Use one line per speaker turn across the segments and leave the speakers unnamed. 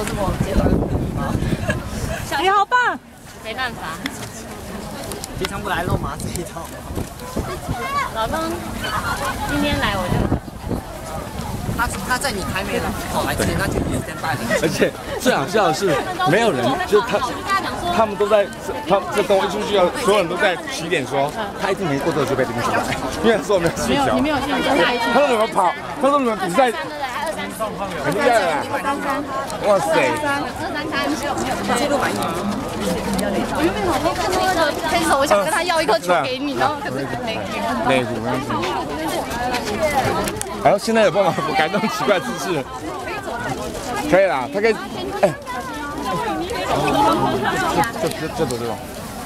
都这么简单吗？
你好棒！
没办法，
平常不来肉麻这一套？
老公今天来我就
他他在你还没跑来之前，他就已经 by 了。
而且最好笑的是，没有人，就他，
他
们都在，他这东一出去要，所有人都在起点说，他一定没过多久就被拎出来，因为那时候没有。
你没有进去，下一次。
他说你们跑，他说你们比赛
三对不对？二三，
哇塞！
二三三，
记录满意吗？
我原本想说看那个黑手，我想跟他要一颗球给你，然后可是没没办法。
内股没关系。然后现在有办法改这种奇怪姿势，可以啦，他可以，哎，这这这种这种，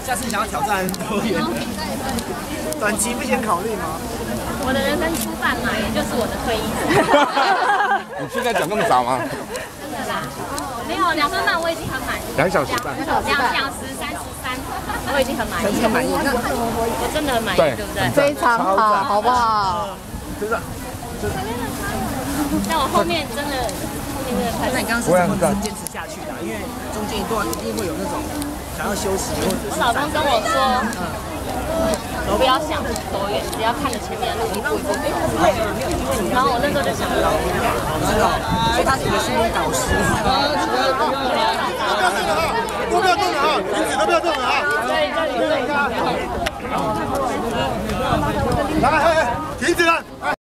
下次想要挑战多远？短期不先考虑吗？
我的人生初半马，也就是我的退役。
讲那么早吗？
真的啦，没有两分半我已经很满意，
两小时半，
两小时三十三，我已经很满意，
很满意。那
我真的很满意，
对
对不对？
非常好，好不好？
真的。
但我后面真的，后面真的快
那你刚刚是怎么坚持下去的？因为中间一段一定会有那种想要休息或者是
我老公跟我说，不要想走远，只要看着前面的路一步一步走。然后我那时候就想到，
知道，所以他是你的心理导师。
都不要动了啊！停止，都不要动了啊！来，停止了。